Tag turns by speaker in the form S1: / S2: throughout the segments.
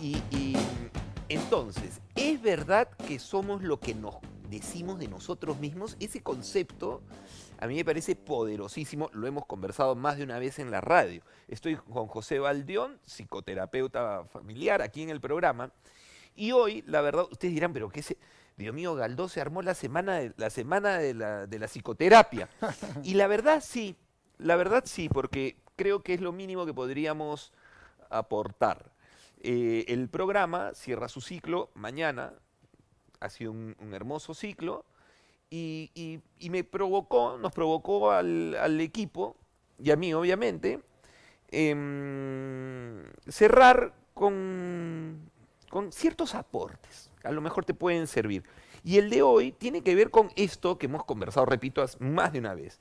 S1: Y, entonces, ¿es verdad que somos lo que nos decimos de nosotros mismos? Ese concepto a mí me parece poderosísimo, lo hemos conversado más de una vez en la radio. Estoy con José Valdión, psicoterapeuta familiar, aquí en el programa. Y hoy, la verdad, ustedes dirán, pero qué se... Dios mío, Galdós se armó la semana, de, la, semana de la psicoterapia. Y la verdad sí, la verdad sí, porque creo que es lo mínimo que podríamos aportar. Eh, el programa cierra su ciclo mañana, ha sido un, hermoso ciclo, y, me provocó, nos provocó al, equipo, y a mí obviamente, eh, cerrar con, con ciertos aportes, a lo mejor te pueden servir. Y el de hoy tiene que ver con esto que hemos conversado, repito, más de una vez.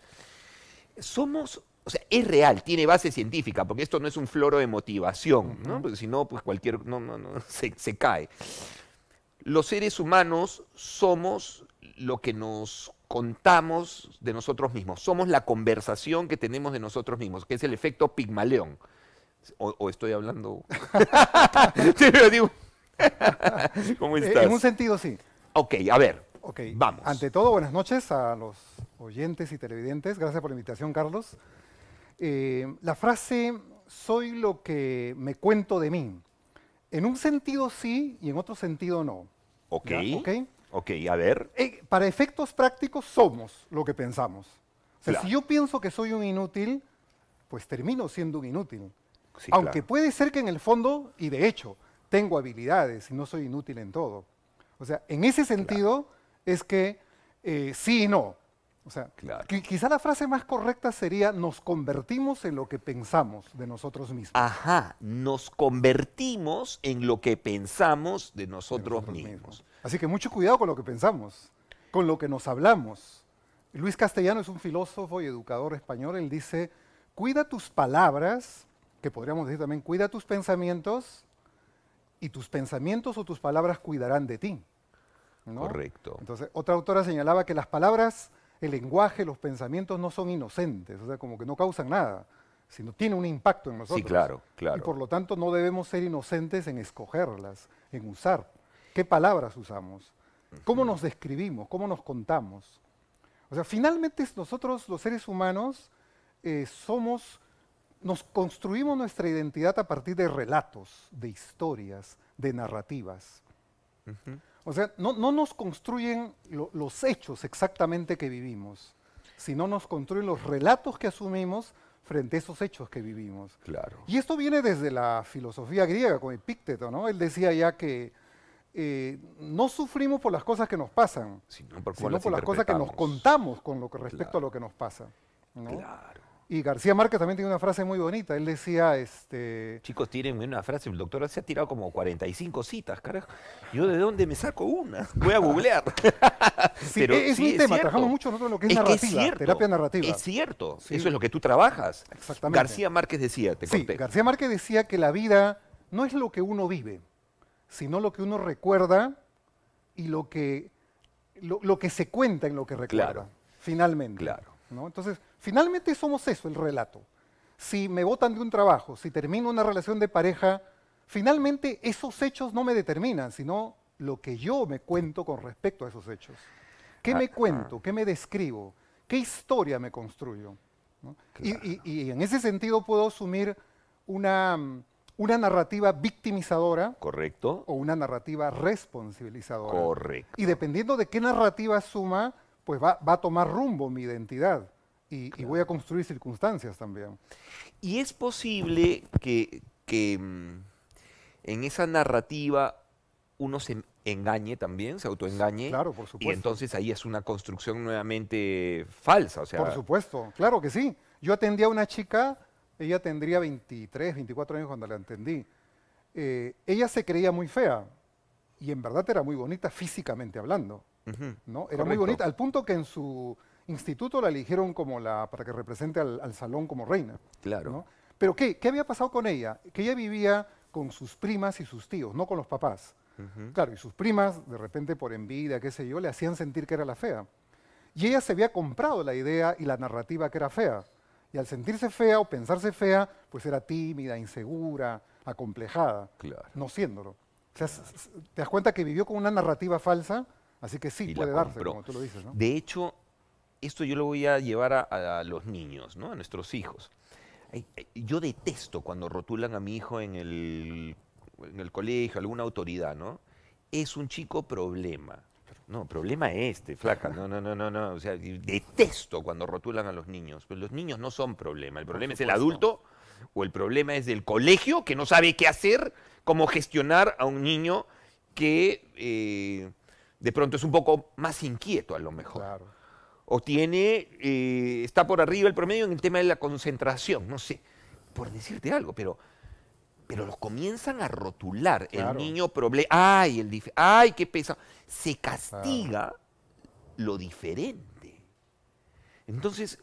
S1: Somos o sea, es real, tiene base científica, porque esto no es un floro de motivación, ¿no? Porque si no, pues cualquier, no, no, no, se, se, cae. Los seres humanos somos lo que nos contamos de nosotros mismos, somos la conversación que tenemos de nosotros mismos, que es el efecto Pigmaleón. O, o estoy hablando... digo...
S2: ¿Cómo estás? En un sentido, sí.
S1: Ok, a ver,
S2: okay.
S1: vamos.
S2: Ante todo, buenas noches a los oyentes y televidentes. Gracias por la invitación, Carlos. Eh, la frase soy lo que me cuento de mí. En un sentido sí y en otro sentido no.
S1: Ok. Ok. Ok, a ver.
S2: Eh, para efectos prácticos somos lo que pensamos. O sea, claro. si yo pienso que soy un inútil, pues termino siendo un inútil. Sí, Aunque claro. puede ser que en el fondo, y de hecho, tengo habilidades y no soy inútil en todo. O sea, en ese sentido claro. es que eh, sí y no. O sea, claro. quizá la frase más correcta sería nos convertimos en lo que pensamos de nosotros mismos.
S1: Ajá, nos convertimos en lo que pensamos de nosotros, de nosotros mismos. mismos.
S2: Así que mucho cuidado con lo que pensamos, con lo que nos hablamos. Luis Castellano es un filósofo y educador español, él dice, cuida tus palabras, que podríamos decir también, cuida tus pensamientos, y tus pensamientos o tus palabras cuidarán de ti. ¿no?
S1: Correcto.
S2: Entonces, otra autora señalaba que las palabras el lenguaje, los pensamientos no son inocentes, o sea, como que no causan nada, sino tienen un impacto en nosotros.
S1: Sí, claro, claro.
S2: Y por lo tanto no debemos ser inocentes en escogerlas, en usar. ¿Qué palabras usamos? ¿Cómo nos describimos? ¿Cómo nos contamos? O sea, finalmente nosotros los seres humanos eh, somos, nos construimos nuestra identidad a partir de relatos, de historias, de narrativas. Uh -huh. O sea, no, no nos construyen lo, los hechos exactamente que vivimos, sino nos construyen los relatos que asumimos frente a esos hechos que vivimos.
S1: Claro.
S2: Y esto viene desde la filosofía griega con Epícteto, ¿no? Él decía ya que eh, no sufrimos por las cosas que nos pasan,
S1: sino por,
S2: sino por las cosas que nos contamos con lo que respecto claro. a lo que nos pasa. ¿no?
S1: Claro.
S2: Y García Márquez también tiene una frase muy bonita. Él decía, este...
S1: Chicos, tienen una frase, el doctor se ha tirado como 45 citas, carajo. ¿Yo de dónde me saco una? Voy a googlear.
S2: sí, Pero, es sí, un es tema, cierto. trabajamos mucho nosotros lo que es,
S1: es
S2: narrativa,
S1: que es cierto,
S2: terapia narrativa.
S1: Es cierto, sí. eso es lo que tú trabajas.
S2: Exactamente.
S1: García Márquez decía, te
S2: sí,
S1: conté.
S2: García Márquez decía que la vida no es lo que uno vive, sino lo que uno recuerda y lo que, lo, lo que se cuenta en lo que recuerda,
S1: claro.
S2: finalmente.
S1: Claro.
S2: ¿No? Entonces, finalmente somos eso, el relato si me votan de un trabajo, si termino una relación de pareja, finalmente esos hechos no me determinan, sino lo que yo me cuento con respecto a esos hechos. ¿Qué ah, me cuento? Ah. ¿Qué me describo? ¿Qué historia me construyo? ¿no? Claro. Y, y, y, en ese sentido puedo asumir una, una narrativa victimizadora.
S1: Correcto.
S2: O una narrativa responsabilizadora.
S1: Correcto.
S2: Y dependiendo de qué narrativa asuma, pues va, va a tomar rumbo mi identidad. Y, claro. y, voy a construir circunstancias también.
S1: Y es posible que, que mm, en esa narrativa uno se engañe también, se autoengañe.
S2: Claro, por supuesto.
S1: Y entonces ahí es una construcción nuevamente falsa. O sea,
S2: por supuesto, claro que sí. Yo atendí a una chica, ella tendría 23, 24 años cuando la atendí. Eh, ella se creía muy fea y en verdad era muy bonita físicamente hablando. Uh -huh. ¿no? Era Correcto. muy bonita, al punto que en su instituto la eligieron como la, para que represente al, al salón como reina.
S1: Claro.
S2: ¿no? Pero ¿qué? ¿qué había pasado con ella? Que ella vivía con sus primas y sus tíos, no con los papás. Uh -huh. Claro, y sus primas, de repente por envidia, qué sé yo, le hacían sentir que era la fea. Y ella se había comprado la idea y la narrativa que era fea. Y al sentirse fea o pensarse fea, pues era tímida, insegura, acomplejada,
S1: Claro.
S2: no siéndolo. O sea, te das cuenta que vivió con una narrativa falsa, así que sí, puede darse, como tú lo dices, ¿no?
S1: De hecho, esto yo lo voy a llevar a, a los niños, ¿no? A nuestros hijos. Yo detesto cuando rotulan a mi hijo en el, en el colegio, alguna autoridad, ¿no? Es un chico problema. No, problema este, flaca. No, no, no, no, no. O sea, detesto cuando rotulan a los niños. Pero los niños no son problema. El problema es el adulto o el problema es del colegio que no sabe qué hacer, cómo gestionar a un niño que eh, de pronto es un poco más inquieto a lo mejor
S2: Claro.
S1: o tiene, eh, está por arriba el promedio en el tema de la concentración, no sé, por decirte algo, pero, pero los comienzan a rotular.
S2: Claro.
S1: El niño problema, ay, el dif- ay, qué pesa. Se castiga lo diferente. Entonces,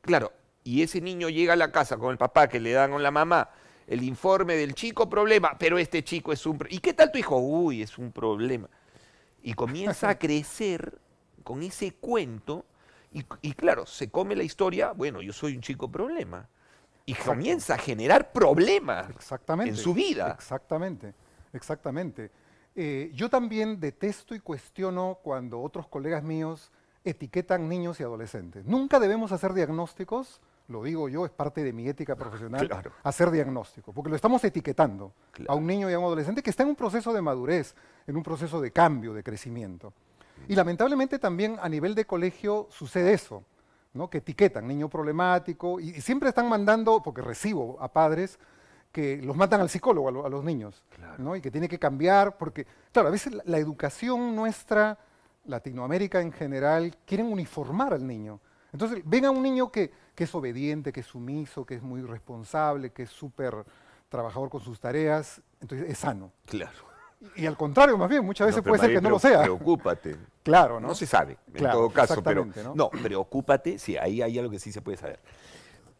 S1: claro, y ese niño llega a la casa con el papá que le dan con la mamá el informe del chico problema, pero este chico es un... ¿Y qué tal tu hijo? Uy, es un problema. Y comienza a crecer con ese cuento y, y claro, se come la historia, bueno, yo soy un chico problema. Y comienza a generar problemas
S2: Exactamente.
S1: en su vida.
S2: Exactamente, exactamente. Eh, yo también detesto y cuestiono cuando otros colegas míos etiquetan niños y adolescentes. Nunca debemos hacer diagnósticos, lo digo yo, es parte de mi ética profesional,
S1: Claro.
S2: hacer diagnósticos, porque lo estamos etiquetando a un niño y a un adolescente que está en un proceso de madurez, en un proceso de cambio, de crecimiento. Y lamentablemente también a nivel de colegio sucede eso, ¿no? que etiquetan niño problemático y, y siempre están mandando, porque recibo a padres que los mandan al psicólogo a, lo- a los niños,
S1: Claro.
S2: ¿no? y que tiene que cambiar, porque, claro, a veces la, la educación nuestra, Latinoamérica en general, quieren uniformar al niño. Entonces, ven a un niño que, que es obediente, que es sumiso, que es muy responsable, que es súper trabajador con sus tareas, entonces es sano.
S1: Claro.
S2: Y, y al contrario, más bien, muchas veces puede ser que no lo sea.
S1: Preocúpate.
S2: Claro,
S1: ¿no?
S2: ¿no?
S1: se sabe, en
S2: Claro,
S1: todo caso, pero
S2: no,
S1: preocúpate, sí, ahí hay algo que sí se puede saber.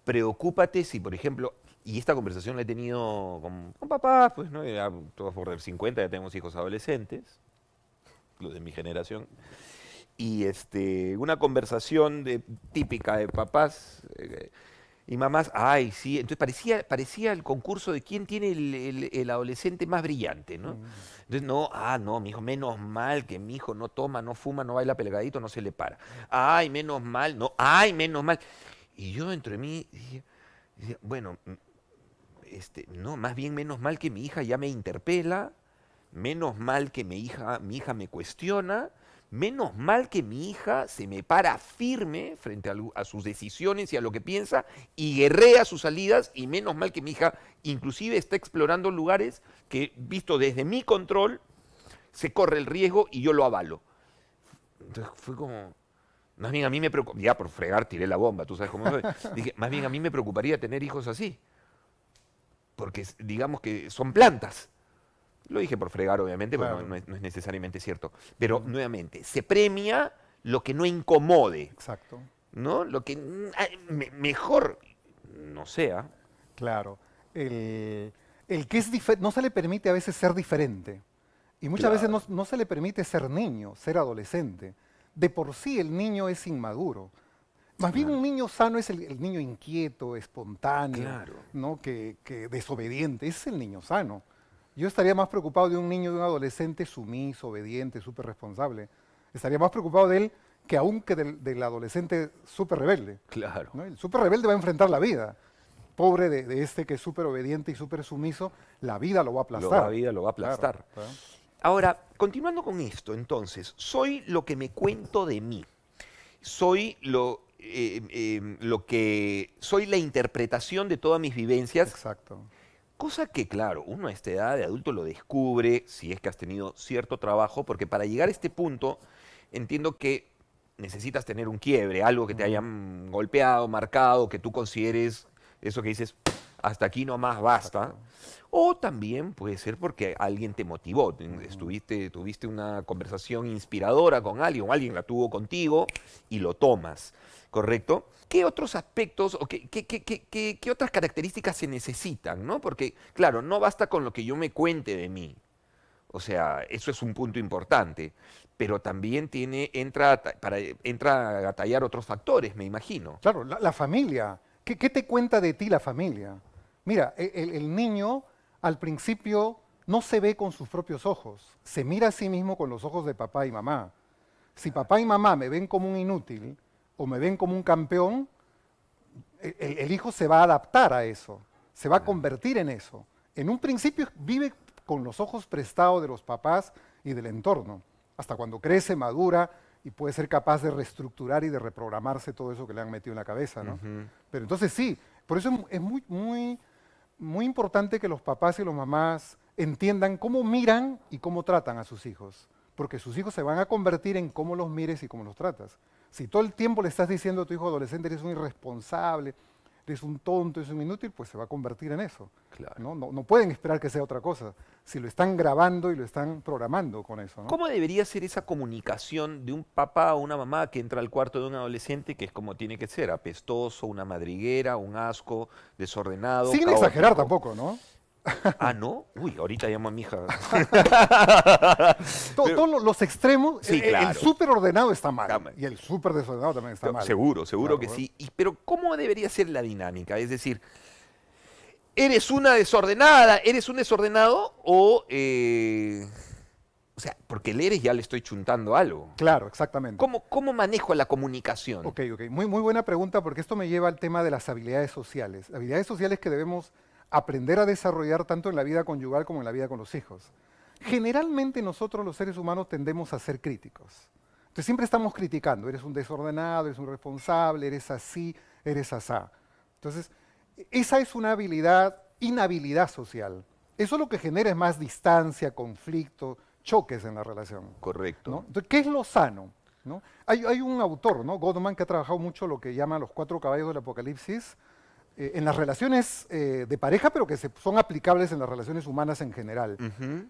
S1: Preocúpate si, por ejemplo, y esta conversación la he tenido con, con papás, pues, ¿no? Ya todos por el 50 ya tenemos hijos adolescentes, los de mi generación, y este, una conversación de, típica de papás eh, y mamás, ay, sí, entonces parecía, parecía el concurso de quién tiene el, el- el adolescente más brillante, ¿no? Entonces, no, ah, no, mi hijo, menos mal que mi hijo no toma, no fuma, no baila pelegadito, no se le para. Ay, menos mal, no, ay, menos mal. Y yo entre mí dije, dije, bueno, mm, este, no, más bien menos mal que mi hija ya me interpela, menos mal que mi hija, mi hija me cuestiona, menos mal que mi hija se me para firme frente a, sus decisiones y a lo que piensa y guerrea sus salidas y menos mal que mi hija inclusive está explorando lugares que visto desde mi control se corre el riesgo y yo lo avalo. Entonces fue como, más bien a mí me ya por fregar tiré la bomba, tú sabes cómo soy. Dije, más bien a mí me preocuparía tener hijos así, porque digamos que son plantas. Lo dije por fregar, obviamente, porque no-
S2: Claro.
S1: no, es, no es necesariamente cierto. Pero nuevamente, se premia lo que no incomode,
S2: Exacto.
S1: ¿no? Lo que ah, me- mejor no sea.
S2: Claro. El, el que es no se le permite a veces ser diferente. Y muchas veces no, no se le permite ser niño, ser adolescente. De por sí el niño es inmaduro. Más bien un niño sano es el, el niño inquieto, espontáneo,
S1: Claro.
S2: ¿no? que, que desobediente. Ese es el niño sano. Yo estaría más preocupado de un niño, de un adolescente sumiso, obediente, súper responsable. Estaría más preocupado de él que aún que del, del adolescente súper rebelde.
S1: Claro.
S2: ¿no? El súper rebelde va a enfrentar la vida. Pobre de, de este que es súper obediente y súper sumiso, la vida lo va a aplastar.
S1: la vida lo va a
S2: Claro,
S1: aplastar.
S2: claro.
S1: Ahora, continuando con esto, entonces, soy lo que me cuento de mí. Soy lo, eh, eh, lo que. Soy la interpretación de todas mis vivencias.
S2: Exacto.
S1: Cosa que, claro, uno a esta edad de adulto lo descubre si es que has tenido cierto trabajo, porque para llegar a este punto entiendo que necesitas tener un quiebre, algo que te hayan golpeado, marcado, que tú consideres eso que dices, hasta aquí nomás basta. O también puede ser porque alguien te motivó, ten- estuviste, tuviste una conversación inspiradora con alguien, o alguien la tuvo contigo y lo tomas, ¿correcto? ¿Qué otros aspectos o qué, qué- qué- qué- qué- qué otras características se necesitan? ¿no? Porque, claro, no basta con lo que yo me cuente de mí. O sea, eso es un punto importante, pero también tiene, entra, para, entra a tallar otros factores, me imagino.
S2: Claro, la, la familia. ¿Qué, qué te cuenta de ti la familia? Mira, e- el, el niño al principio no se ve con sus propios ojos, se mira a sí mismo con los ojos de papá y mamá. Si papá y mamá me ven como un inútil o me ven como un campeón, el, el hijo se va a adaptar a eso, se va a convertir en eso. En un principio vive con los ojos prestados de los papás y del entorno, hasta cuando crece, madura y puede ser capaz de reestructurar y de reprogramarse todo eso que le han metido en la cabeza. ¿no? Pero entonces sí, por eso es, muy, muy, muy importante que los papás y las mamás entiendan cómo miran y cómo tratan a sus hijos, porque sus hijos se van a convertir en cómo los mires y cómo los tratas. Si todo el tiempo le estás diciendo a tu hijo adolescente, eres un irresponsable, es un tonto, es un inútil, pues se va a convertir en eso. ¿no? No, pueden esperar que sea otra cosa, si lo están grabando y lo están programando con eso.
S1: ¿Cómo debería ser esa comunicación de un papá o una mamá que entra al cuarto de un adolescente que es como tiene que ser, apestoso, una madriguera, un asco, desordenado?
S2: Sin exagerar tampoco, ¿no?
S1: Ah, ¿no? Uy, ahorita llamo a mi hija.
S2: Todos los extremos, el, súper ordenado está mal. Y el súper desordenado también está mal.
S1: Seguro, seguro que sí. pero ¿cómo debería ser la dinámica? Es decir, ¿eres una desordenada? ¿Eres un desordenado? O, eh, o sea, porque el eres ya le estoy chuntando algo.
S2: Claro, exactamente.
S1: ¿Cómo, cómo manejo la comunicación?
S2: Ok, ok. Muy, muy buena pregunta porque esto me lleva al tema de las habilidades sociales. Habilidades sociales que debemos aprender a desarrollar tanto en la vida conyugal como en la vida con los hijos. Generalmente nosotros los seres humanos tendemos a ser críticos. Entonces siempre estamos criticando, eres un desordenado, eres un responsable, eres así, eres asá. Entonces, esa es una habilidad, inhabilidad social. Eso lo que genera es más distancia, conflicto, choques en la relación.
S1: Correcto.
S2: Entonces, ¿qué es lo sano? ¿no? Hay, hay, un autor, ¿no? Godman, que ha trabajado mucho lo que llama los cuatro caballos del apocalipsis, eh, en las relaciones eh, de pareja, pero que son aplicables en las relaciones humanas en general,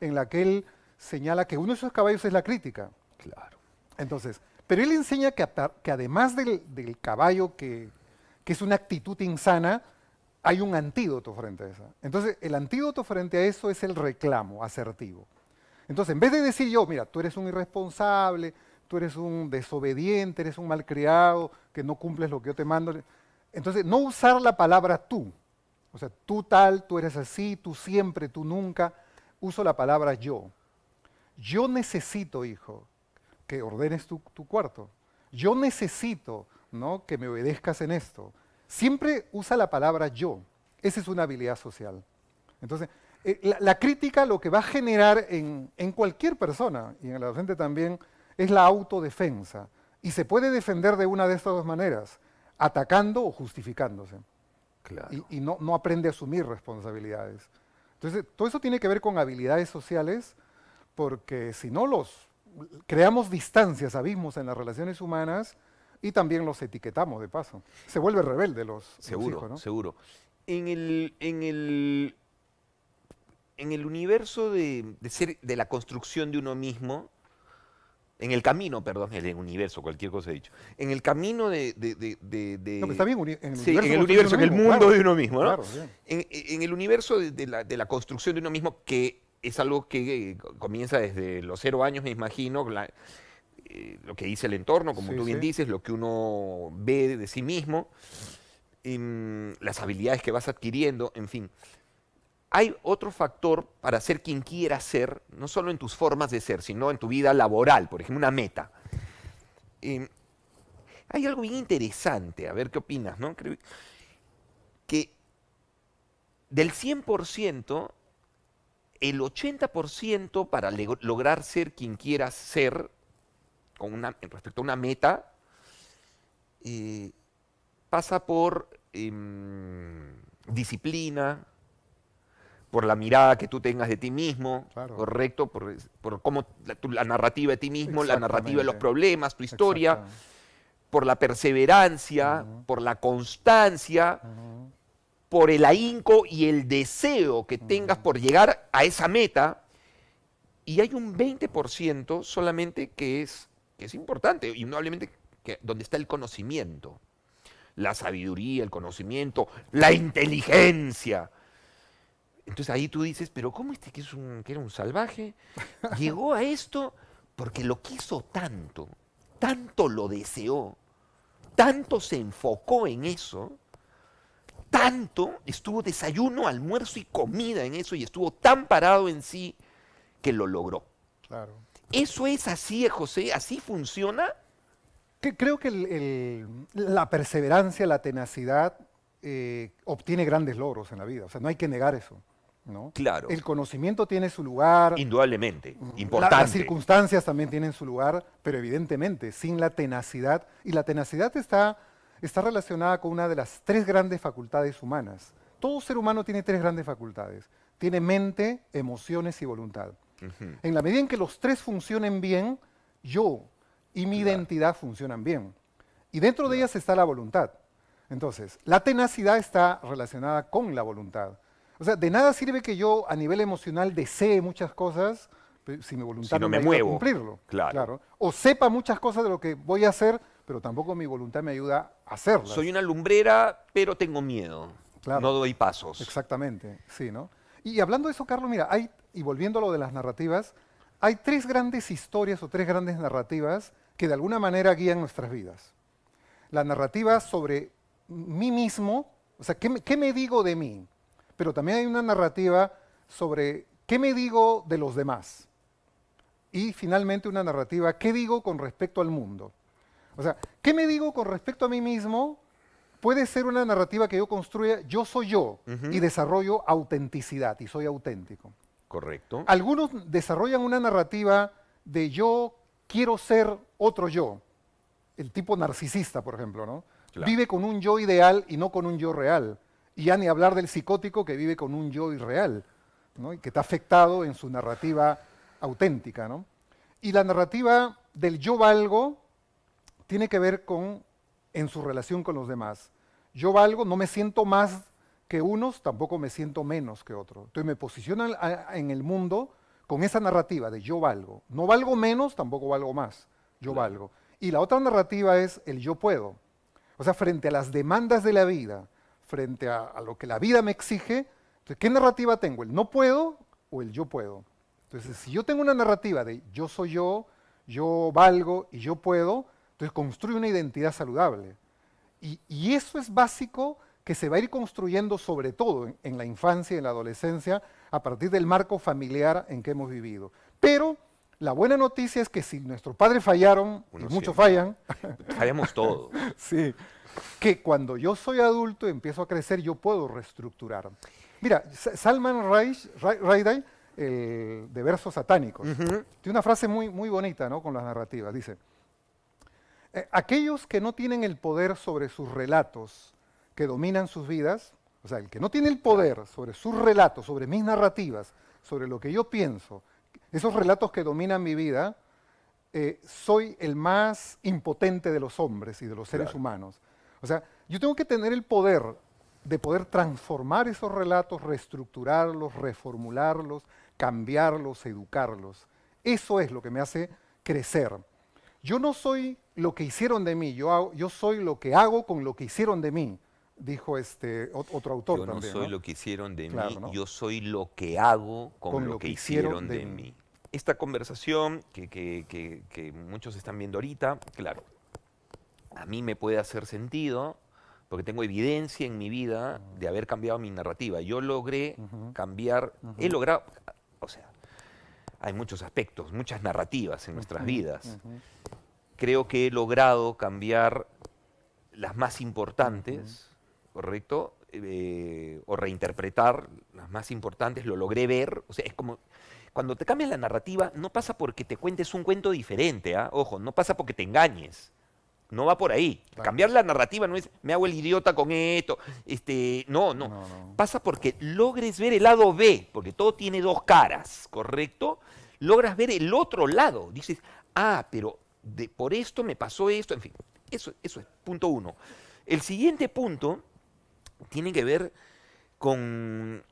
S2: en la que él señala que uno de esos caballos es la crítica.
S1: Claro.
S2: Entonces, pero él enseña que, que además del, caballo que, que, es una actitud insana, hay un antídoto frente a eso. Entonces, el antídoto frente a eso es el reclamo asertivo. Entonces, en vez de decir yo, mira, tú eres un irresponsable, tú eres un desobediente, eres un malcriado, que no cumples lo que yo te mando, entonces, no usar la palabra tú. O sea, tú tal, tú eres así, tú siempre, tú nunca. Uso la palabra yo. Yo necesito, hijo, que ordenes tu, cuarto. Yo necesito ¿no? que me obedezcas en esto. Siempre usa la palabra yo. Esa es una habilidad social. Entonces, eh, la, crítica lo que va a generar en, en cualquier persona, y en el adolescente también, es la autodefensa. Y se puede defender de una de estas dos maneras atacando o justificándose. Y, no, no, aprende a asumir responsabilidades. Entonces, todo eso tiene que ver con habilidades sociales, porque si no los creamos distancias, abismos en las relaciones humanas y también los etiquetamos de paso. Se vuelve rebelde los,
S1: seguro,
S2: hijos, ¿no?
S1: Seguro. En el, en el, en el universo de, de, ser, de la construcción de uno mismo, en el camino, perdón, en el universo, cualquier cosa he dicho, en el camino de...
S2: no, está bien,
S1: en el sí, universo, en el, universo, en el mundo de uno mismo, ¿no? Claro, en, el universo de, la, construcción de uno mismo, que es algo que eh, comienza desde los cero años, me imagino, eh, lo que dice el entorno, como tú bien dices, lo que uno ve de sí mismo, em, las habilidades que vas adquiriendo, en fin hay otro factor para ser quien quiera ser, no solo en tus formas de ser, sino en tu vida laboral, por ejemplo, una meta. Em, hay algo bien interesante, a ver qué opinas, ¿no? que del 100%, el 80% para lograr ser quien quieras ser, con respecto a una meta, eh, pasa por em, disciplina, por la mirada que tú tengas de ti mismo, correcto, por, por cómo la, narrativa de ti mismo, la narrativa de los problemas, tu historia, por la perseverancia, por la constancia, por el ahínco y el deseo que tengas por llegar a esa meta. Y hay un 20% solamente que es, que es importante, indudablemente, que, donde está el conocimiento, la sabiduría, el conocimiento, la inteligencia entonces ahí tú dices, pero ¿cómo este que, es un, que era un salvaje llegó a esto porque lo quiso tanto, tanto lo deseó, tanto se enfocó en eso, tanto, estuvo desayuno, almuerzo y comida en eso y estuvo tan parado en sí que lo logró.
S2: Claro.
S1: ¿Eso es así, José? ¿Así funciona?
S2: Que- creo que el- el- la perseverancia, la tenacidad eh, obtiene grandes logros en la vida. O sea, no hay que negar eso. ¿No?
S1: Claro.
S2: El conocimiento tiene su lugar.
S1: Indudablemente,
S2: La-
S1: importante.
S2: las circunstancias también tienen su lugar, pero evidentemente sin la tenacidad. Y la tenacidad está, está relacionada con una de las tres grandes facultades humanas. Todo ser humano tiene tres grandes facultades. Tiene mente, emociones y voluntad. En la medida en que los tres funcionen bien, yo y mi
S1: Claro.
S2: identidad funcionan bien. Y dentro de ellas está la voluntad. Entonces, la tenacidad está relacionada con la voluntad. O sea, de nada sirve que yo a nivel emocional desee muchas cosas si mi voluntad
S1: Si no me muevo.
S2: a cumplirlo.
S1: Claro.
S2: O sepa muchas cosas de lo que voy a hacer, pero tampoco mi voluntad me ayuda a hacerlas.
S1: Soy una lumbrera, pero tengo miedo.
S2: Claro.
S1: No doy pasos.
S2: Exactamente, sí, ¿no? Y hablando de eso, Carlos, mira, hay, y volviendo a lo de las narrativas, hay tres grandes historias o tres grandes narrativas que de alguna manera guían nuestras vidas. La narrativa sobre mí mismo, o sea, ¿qué, me- qué me digo de mí? Pero también hay una narrativa sobre qué me digo de los demás. Y finalmente una narrativa, ¿qué digo con respecto al mundo? O sea, ¿qué me digo con respecto a mí mismo? Puede ser una narrativa que yo construya, yo soy yo, y desarrollo autenticidad, y soy auténtico.
S1: Correcto.
S2: Algunos desarrollan una narrativa de yo quiero ser otro yo. El tipo narcisista, por ejemplo, ¿no?
S1: Claro.
S2: Vive con un yo ideal y no con un yo real. Y ya ni hablar del psicótico que vive con un yo irreal, ¿no? Y que está afectado en su narrativa auténtica, ¿no? Y la narrativa del yo valgo tiene que ver con en su relación con los demás. Yo valgo, no me siento más que unos, tampoco me siento menos que otros. Entonces me posiciono en- el mundo con esa narrativa de yo valgo. No valgo menos, tampoco valgo más. Yo
S1: Claro.
S2: valgo. Y la otra narrativa es el yo puedo. O sea, frente a las demandas de la vida, frente a, a lo que la vida me exige, entonces, ¿qué narrativa tengo? ¿El no puedo o el yo puedo? Entonces, si yo tengo una narrativa de yo soy yo, yo valgo y yo puedo, entonces construyo una identidad saludable. Y, y eso es básico que se va a ir construyendo sobre todo en, en la infancia y en la adolescencia a partir del marco familiar en que hemos vivido. Pero la buena noticia es que si nuestros padres fallaron, y
S1: Uno
S2: muchos
S1: siempre.
S2: fallan,
S1: Fallamos todos.
S2: Sí. Que cuando yo soy adulto y empiezo a crecer, yo puedo reestructurar. Mira, Sa- Salman Reich- Ra- Rushdie, el de versos satánicos, tiene una frase muy, muy bonita ¿no? con las narrativas. Dice, "Eh, aquellos que no tienen el poder sobre sus relatos que dominan sus vidas, o sea, el que no tiene el poder sobre sus relatos, sobre mis narrativas, sobre lo que yo pienso, esos relatos que dominan mi vida, eh, soy el más impotente de los hombres y de los seres
S1: Claro.
S2: humanos. O sea, yo tengo que tener el poder de poder transformar esos relatos, reestructurarlos, reformularlos, cambiarlos, educarlos. Eso es lo que me hace crecer. Yo no soy lo que hicieron de mí, yo, hago- yo soy lo que hago con lo que hicieron de mí, dijo este ot- otro autor
S1: Yo no
S2: también.
S1: soy
S2: ¿no?
S1: lo que hicieron de
S2: Claro,
S1: mí,
S2: ¿no?
S1: yo soy lo que hago con, lo, que hicieron, de,
S2: mí.
S1: mí. Esta conversación que, que- que- que muchos están viendo ahorita, claro, a mí me puede hacer sentido porque tengo evidencia en mi vida de haber cambiado mi narrativa. Yo logré cambiar, he logrado, o sea, hay muchos aspectos, muchas narrativas en nuestras vidas. creo que he logrado cambiar las más importantes, ¿correcto? Eh, o reinterpretar las más importantes, lo logré ver. O sea, es como, cuando te cambias la narrativa, no pasa porque te cuentes un cuento diferente, ¿ah? Ojo, no pasa porque te engañes. No va por ahí.
S2: Claro.
S1: Cambiar la narrativa no es, me hago el idiota con esto. Este, no, no.
S2: No, no.
S1: Pasa porque logres ver el lado B, porque todo tiene dos caras, ¿correcto? Logras ver el otro lado. Dices, ah, pero de, por esto me pasó esto, en fin. Eso, eso es punto uno. El siguiente punto tiene que ver con...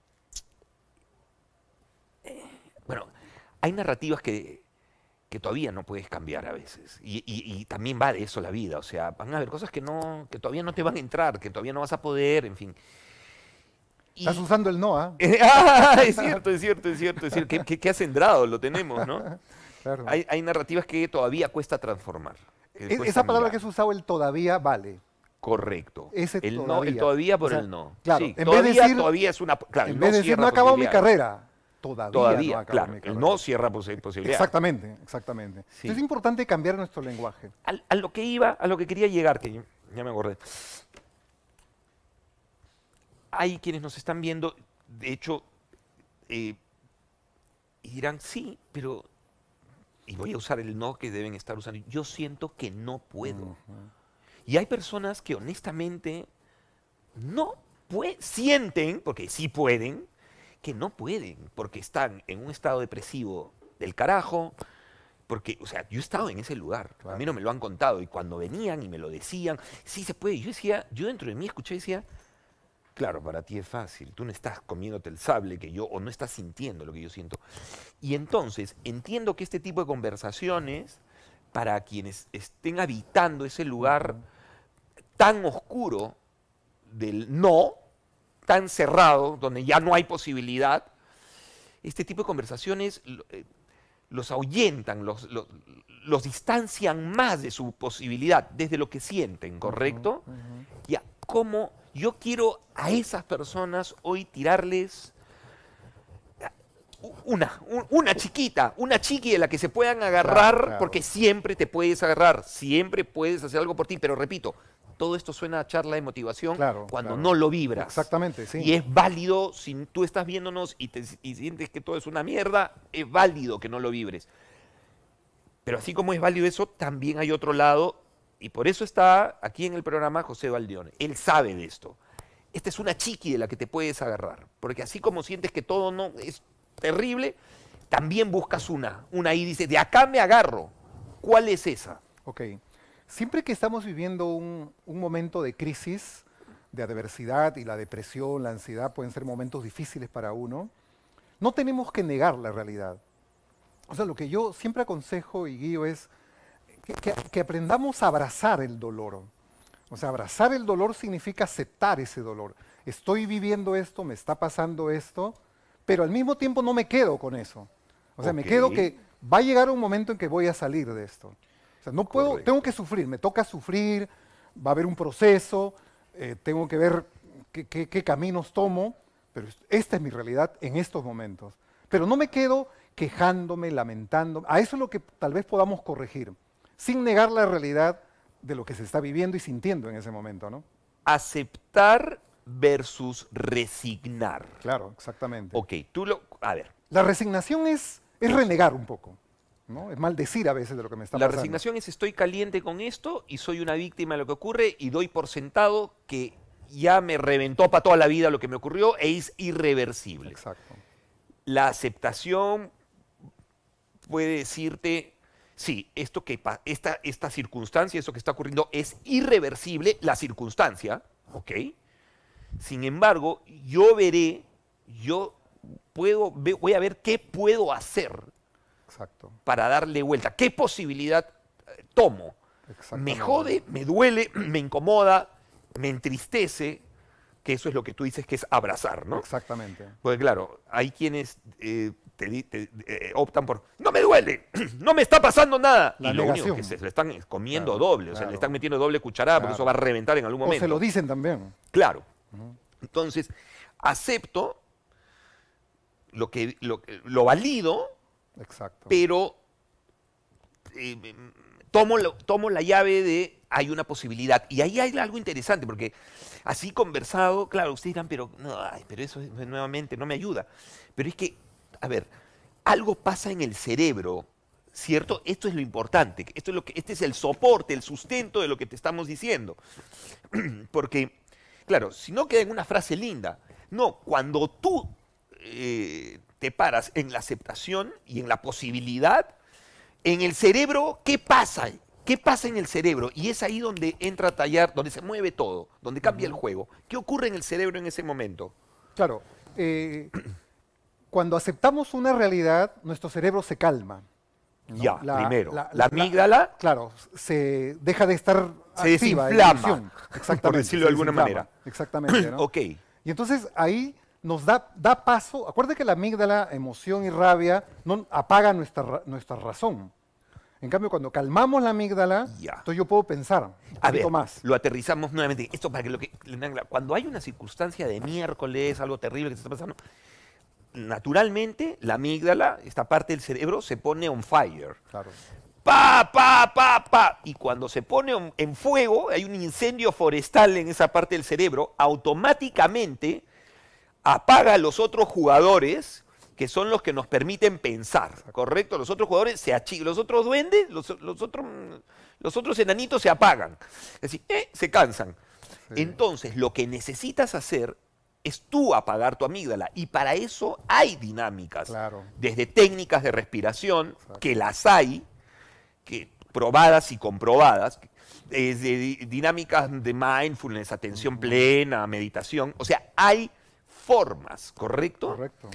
S1: eh, Bueno, hay narrativas que, que todavía no puedes cambiar a veces. Y, y- y también va de eso la vida. O sea, van a haber cosas que, no, que todavía no te van a entrar, que todavía no vas a poder, en fin. Y-
S2: Estás usando el no, ¿ah?
S1: ah, es cierto, es cierto, es cierto. Es cierto. ¿Qué, qué, qué acendrado lo tenemos, no?
S2: Claro.
S1: Hay, hay narrativas que todavía cuesta transformar. que
S2: E-
S1: cuesta
S2: Esa palabra que has usado, el todavía vale.
S1: Correcto.
S2: Ese
S1: el no,
S2: todavía.
S1: el todavía por
S2: O sea,
S1: el no.
S2: claro,
S1: Sí,
S2: en vez de
S1: todavía,
S2: decir-
S1: todavía es una. Claro,
S2: en vez de decir no he acabado mi carrera, todavía,
S1: Todavía,
S2: no acabado
S1: claro. no cierra posi- posibilidades.
S2: Exactamente, exactamente.
S1: Sí.
S2: Es importante cambiar nuestro lenguaje.
S1: A lo que iba, a lo que quería llegar, que ya- me acordé. Hay quienes nos están viendo, de hecho, eh, y dirán, sí, pero, y voy a usar el no que deben estar usando, yo siento que no puedo. Y hay personas que honestamente no sienten, porque sí pueden, que no pueden, porque están en un estado depresivo del carajo, porque, o sea, yo he estado en ese lugar, a mí no me lo han contado, y cuando venían y me lo decían, sí se puede, yo decía, yo dentro de mí escuché y decía, claro, para ti es fácil, tú no estás comiéndote el sable que yo, o no estás sintiendo lo que yo siento. Y entonces, entiendo que este tipo de conversaciones, para quienes estén habitando ese lugar tan oscuro del no, tan cerrado, donde ya no hay posibilidad, este tipo de conversaciones eh, los ahuyentan, los, los- los distancian más de su posibilidad, desde lo que sienten, ¿correcto? Ya, ¿cómo yo quiero a esas personas hoy tirarles una, un- una chiquita, una chiqui de la que se puedan agarrar,
S2: claro.
S1: porque siempre te puedes agarrar, siempre puedes hacer algo por ti, pero repito, todo esto suena a charla de motivación
S2: Claro,
S1: cuando
S2: claro.
S1: no lo vibras.
S2: Exactamente, sí.
S1: Y es válido, si tú estás viéndonos y, te, y sientes que todo es una mierda, es válido que no lo vibres. Pero así como es válido eso, también hay otro lado, y por eso está aquí en el programa José Valdione. Él sabe de esto. Esta es una chiqui de la que te puedes agarrar, porque así como sientes que todo no es terrible, también buscas una, una ahí dice, de acá me agarro. ¿Cuál es esa?
S2: Ok. Siempre que estamos viviendo un, un momento de crisis, de adversidad y la depresión, la ansiedad pueden ser momentos difíciles para uno, no tenemos que negar la realidad. O sea, lo que yo siempre aconsejo y guío es que, que- que aprendamos a abrazar el dolor. O sea, abrazar el dolor significa aceptar ese dolor. Estoy viviendo esto, me está pasando esto, pero al mismo tiempo no me quedo con eso. O sea, me quedo que va a llegar un momento en que voy a salir de esto. O sea, no puedo,
S1: Correcto.
S2: tengo que sufrir, me toca sufrir, va a haber un proceso, eh, tengo que ver qué, qué- qué caminos tomo, pero es- esta es mi realidad en estos momentos. Pero no me quedo quejándome, lamentando. A eso es lo que tal vez podamos corregir, sin negar la realidad de lo que se está viviendo y sintiendo en ese momento, ¿no?
S1: Aceptar versus resignar.
S2: Claro, exactamente.
S1: Ok, tú lo... A ver,
S2: La resignación es, es renegar un poco, ¿no? Es maldecir a veces de lo que me está
S1: la
S2: pasando.
S1: resignación es estoy caliente con esto y soy una víctima de lo que ocurre y doy por sentado que ya me reventó para toda la vida lo que me ocurrió e es irreversible.
S2: Exacto.
S1: La aceptación puede decirte, sí, esto que esta, esta circunstancia, eso que está ocurriendo es irreversible, la circunstancia, ¿ok? Sin embargo, yo veré, yo puedo, voy a ver qué puedo hacer
S2: Exacto.
S1: para darle vuelta, qué posibilidad eh, tomo. Me jode, me duele, me incomoda, me entristece, que eso es lo que tú dices que es abrazar, ¿no?
S2: Exactamente.
S1: Porque claro, hay quienes eh, te di- te- eh, optan por, no me duele, no me está pasando nada.
S2: La
S1: y lo único que se le están comiendo
S2: Claro,
S1: doble, o sea, le están metiendo doble cucharada porque eso va a reventar en algún
S2: O
S1: momento.
S2: se lo dicen también.
S1: Claro. Entonces, acepto lo que lo, lo valido,
S2: Exacto.
S1: pero eh, tomo, lo- tomo la llave de hay una posibilidad. Y ahí hay algo interesante, porque así conversado, claro, ustedes dirán, pero, no, ay, pero eso es- nuevamente no me ayuda. Pero es que, a ver, algo pasa en el cerebro, ¿cierto? Esto es lo importante, esto es lo que, este es el soporte, el sustento de lo que te estamos diciendo. Porque, claro, si no queda en una frase linda, no, cuando tú eh, te paras en la aceptación y en la posibilidad, en el cerebro, ¿qué pasa? ¿Qué pasa en el cerebro? Y es ahí donde entra a tallar, donde se mueve todo, donde cambia el juego. ¿Qué ocurre en el cerebro en ese momento?
S2: Claro. eh, cuando aceptamos una realidad, nuestro cerebro se calma. ¿no?
S1: Ya,
S2: La-
S1: primero.
S2: la-
S1: La,
S2: la-
S1: amígdala
S2: Claro, se deja de estar
S1: Se
S2: activa,
S1: desinflama,
S2: emisión.
S1: por
S2: Exactamente.
S1: decirlo de alguna manera.
S2: Exactamente, ¿no?
S1: Ok.
S2: Y entonces ahí nos da, da paso, acuérdate que la amígdala, emoción y rabia, no, apaga nuestra, ra- nuestra razón. En cambio, cuando calmamos la amígdala,
S1: Ya.
S2: entonces yo puedo pensar un
S1: A
S2: poquito
S1: ver,
S2: más.
S1: lo aterrizamos nuevamente. Esto para que lo que cuando hay una circunstancia de miércoles, algo terrible que se está pasando, naturalmente la amígdala, esta parte del cerebro, se pone on fire.
S2: Claro.
S1: Pa, pa, pa, pa. Y cuando se pone en fuego, hay un incendio forestal en esa parte del cerebro, automáticamente apaga a los otros jugadores que son los que nos permiten pensar, ¿correcto? Los otros jugadores se achican, los otros duendes, los, los otros, los otros enanitos se apagan. Es decir, eh, se cansan.
S2: Sí.
S1: Entonces, lo que necesitas hacer es tú apagar tu amígdala. Y para eso hay dinámicas.
S2: Claro.
S1: Desde técnicas de respiración,
S2: Exacto.
S1: que las hay, que probadas y comprobadas, desde di- dinámicas de mindfulness, atención plena, meditación. O sea, hay formas, ¿correcto?
S2: Correcto.